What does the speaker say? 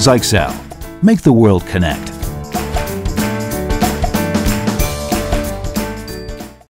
Zyxel. Make the world connect.